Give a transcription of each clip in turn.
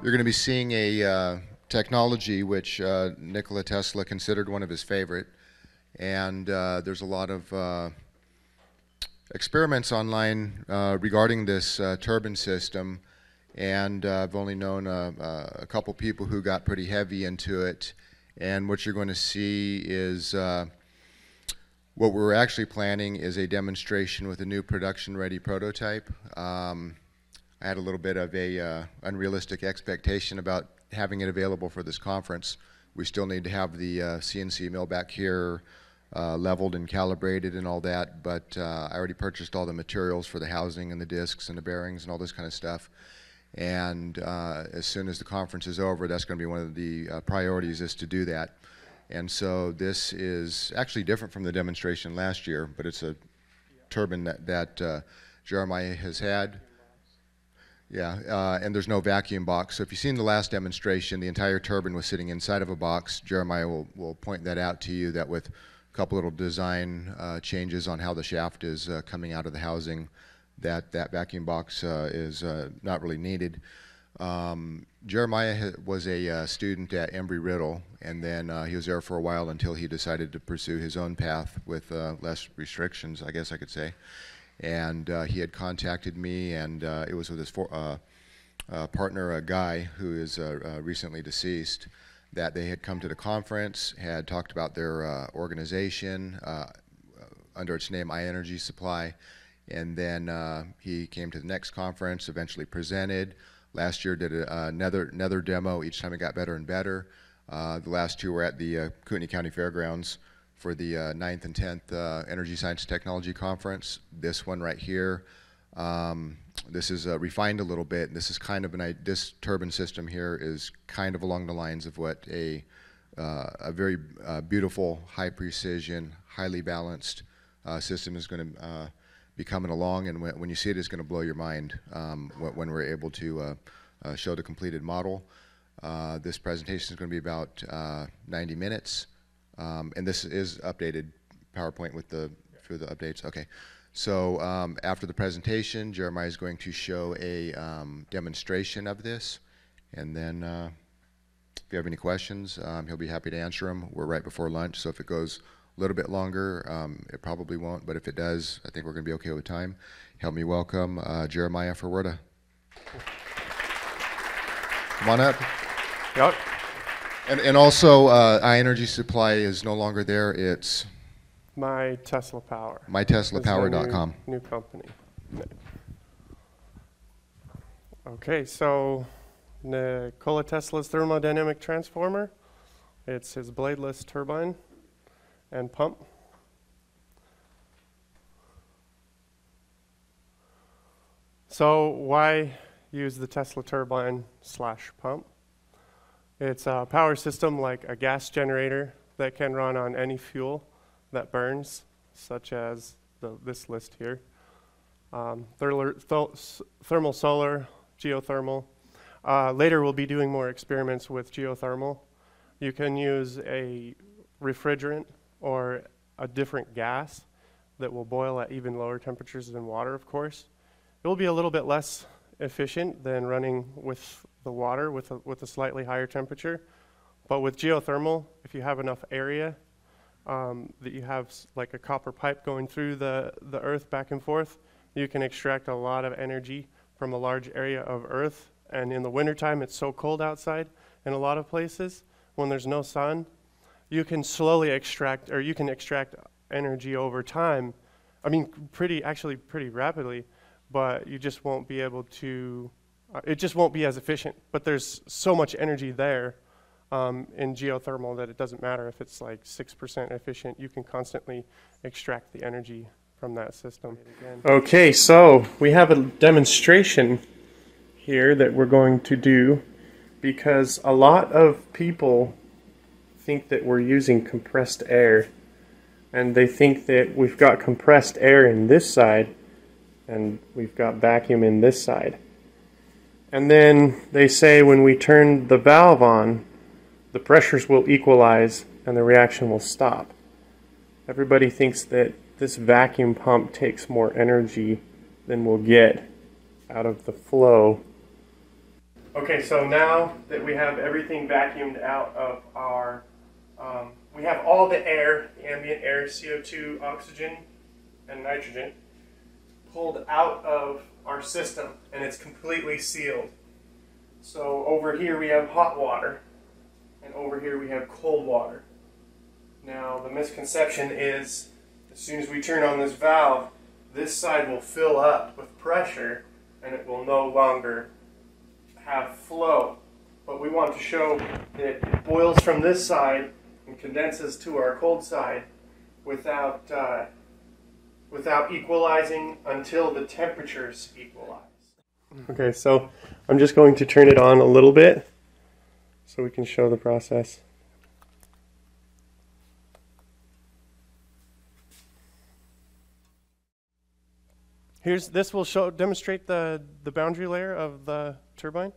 You're going to be seeing a uh, technology which uh, Nikola Tesla considered one of his favorite, and uh, there's a lot of uh, experiments online uh, regarding this uh, turbine system, and I've only known a, couple people who got pretty heavy into it, and what you're going to see is what we're actually planning is a demonstration with a new production-ready prototype. Um, I had a little bit of a uh, unrealistic expectation about having it available for this conference. We still need to have the uh, CNC mill back here uh, leveled and calibrated and all that, but uh, I already purchased all the materials for the housing and the discs and the bearings and all this kind of stuff. And uh, as soon as the conference is over, that's going to be one of the uh, priorities is to do that. And so this is actually different from the demonstration last year, but it's a turbine that, that Jeremiah has had. Yeah, uh, and there's no vacuum box. So if you've seen the last demonstration, the entire turbine was sitting inside of a box. Jeremiah will, will point that out to you, that with a couple little design uh, changes on how the shaft is uh, coming out of the housing, that that vacuum box uh, is uh, not really needed. Um, Jeremiah was a uh, student at Embry-Riddle, and then he was there for a while until he decided to pursue his own path with less restrictions, I guess I could say and uh, he had contacted me, and uh, it was with his for, uh, uh partner, a guy who is uh, recently deceased, that they had come to the conference, had talked about their organization under its name iEnergy Supply, and then he came to the next conference, eventually presented. Last year did another, another demo. Each time it got better and better. the last two were at the Kootenai County Fairgrounds for the uh, 9th and 10th uh, Energy Science Technology Conference. This one right here, um, this is uh, refined a little bit. This is kind of an, this turbine system here is kind of along the lines of what a, uh, a very uh, beautiful, high precision, highly balanced uh, system is going to be coming along. And when, when, you see it, it's going to blow your mind um, when, we're able to show the completed model. this presentation is going to be about 90 minutes. Um, and this is updated PowerPoint with the for the updates. Okay. So um, after the presentation, Jeremiah is going to show a um, demonstration of this, and then uh, if you have any questions, um, he'll be happy to answer them. We're right before lunch, so if it goes a little bit longer, um, it probably won't, but if it does, I think we're going to be okay with time. Help me welcome uh, Jeremiah Ferwerda. Come on up. Yep. And, and also, uh, iEnergy Supply is no longer there. It's My Tesla Power. myteslapower.com. New, new company. Okay, so Nikola Tesla's thermodynamic transformer. It's his bladeless turbine and pump. So why use the Tesla turbine slash pump? It's a power system like a gas generator that can run on any fuel that burns, such as the, this list here. Um, thermal solar, geothermal. Uh, later we'll be doing more experiments with geothermal. You can use a refrigerant or a different gas that will boil at even lower temperatures than water, of course. It will be a little bit less efficient than running with the water with a, with a slightly higher temperature. But with geothermal, if you have enough area um, that you have like a copper pipe going through the, the earth back and forth, you can extract a lot of energy from a large area of earth. And in the wintertime, it's so cold outside in a lot of places when there's no sun, you can slowly extract, or you can extract energy over time. I mean, pretty, actually pretty rapidly, but you just won't be able to it just won't be as efficient. But there's so much energy there um, in geothermal that it doesn't matter if it's like 6% efficient. You can constantly extract the energy from that system. Okay, so we have a demonstration here that we're going to do because a lot of people think that we're using compressed air and they think that we've got compressed air in this side and we've got vacuum in this side. And then they say when we turn the valve on, the pressures will equalize and the reaction will stop. Everybody thinks that this vacuum pump takes more energy than we'll get out of the flow. Okay, so now that we have everything vacuumed out of our, um, we have all the air, the ambient air, CO2, oxygen, and nitrogen, pulled out of our system, and it's completely sealed. So over here we have hot water, and over here we have cold water. Now the misconception is, as soon as we turn on this valve, this side will fill up with pressure, and it will no longer have flow. But we want to show that it boils from this side and condenses to our cold side without uh, without equalizing until the temperatures equalize. Okay, so I'm just going to turn it on a little bit so we can show the process. Here's this will show demonstrate the the boundary layer of the turbine.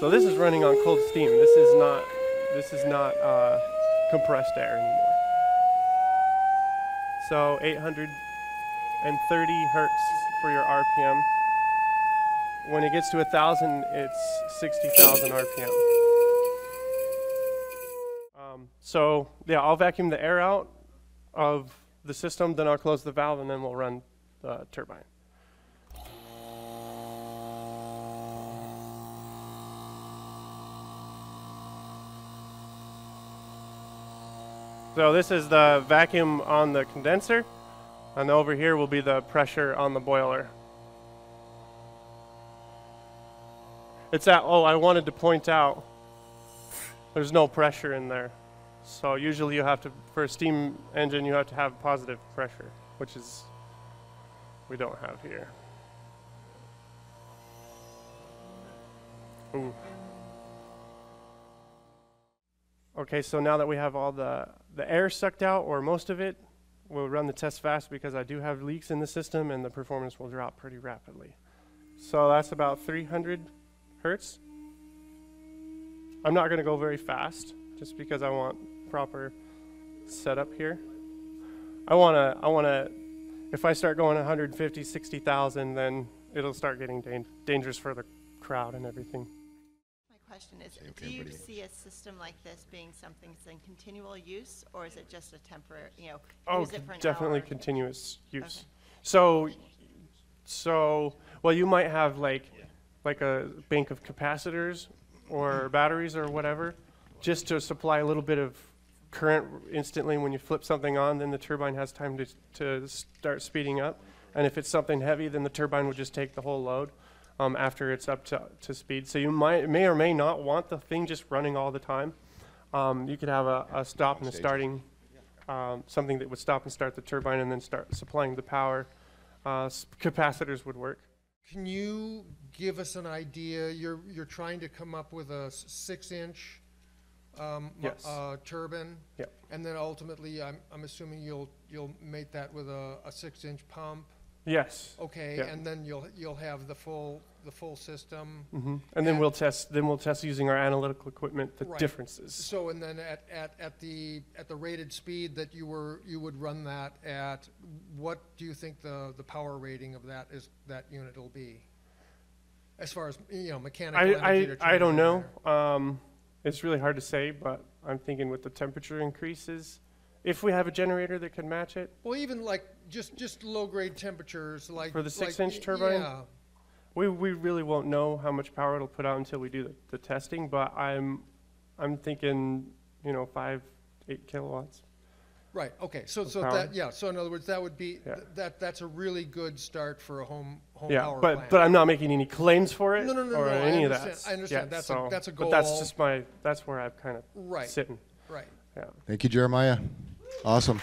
So this is running on cold steam. This is not this is not uh, compressed air anymore. So 830 hertz for your RPM. When it gets to a thousand, it's 60,000 RPM. Um, so yeah, I'll vacuum the air out of the system, then I'll close the valve, and then we'll run the turbine. So this is the vacuum on the condenser, and over here will be the pressure on the boiler. It's at, oh, I wanted to point out, there's no pressure in there. So usually you have to, for a steam engine, you have to have positive pressure, which is, we don't have here. Ooh. Okay, so now that we have all the, the air sucked out, or most of it, we'll run the test fast because I do have leaks in the system and the performance will drop pretty rapidly. So that's about 300 hertz. I'm not going to go very fast just because I want proper setup here. I want to, I want to, if I start going 150, 60,000, then it'll start getting dan- dangerous for the crowd and everything. My question is, okay, do you buddy. see a system like this being something that's in continual use, or is it just a temporary, you know, Oh, use it for an definitely hour? continuous use. Okay. So, so, well, you might have like, like a bank of capacitors or mm-hmm. batteries or whatever, just to supply a little bit of current instantly when you flip something on, then the turbine has time to, to start speeding up. And if it's something heavy, then the turbine would just take the whole load um, after it's up to, to speed. So you might, may or may not want the thing just running all the time. Um, you could have a, a stop and a starting, um, something that would stop and start the turbine and then start supplying the power. Uh, s- capacitors would work. Can you give us an idea, you're, you're trying to come up with a six-inch um, Yes. uh, turbine? Yep. And then ultimately, I'm, I'm assuming you'll, you'll mate that with a, a six-inch pump? Yes. Okay, Yeah. and then you'll, you'll have the full, the full system? hmm And then we'll test. Then we'll test using our analytical equipment the Right. differences. So, and then at, at, at the, at the rated speed that you were, you would run that at, what do you think the, the power rating of that is, that unit will be? As far as, you know, mechanical energy I, to I, I don't know. Um, it's really hard to say, but I'm thinking with the temperature increases, if we have a generator that can match it, Well, even like, just, just low-grade temperatures, like. For the like, six-inch y- turbine? Yeah, we, we really won't know how much power it'll put out until we do the, the testing. But I'm I'm thinking you know five eight kilowatts. right, okay, so, so power. that, yeah, so in other words, that would be, Yeah. th- that, that's a really good start for a home, home Yeah, power but plant. but but I'm not making any claims for it No, no, no, or no, I any of understand- that. I understand. yet, That's a- so- that's a But that's goal. just my that's where I'm kind of Right, sitting. right. Yeah. Thank you, Jeremiah. Awesome.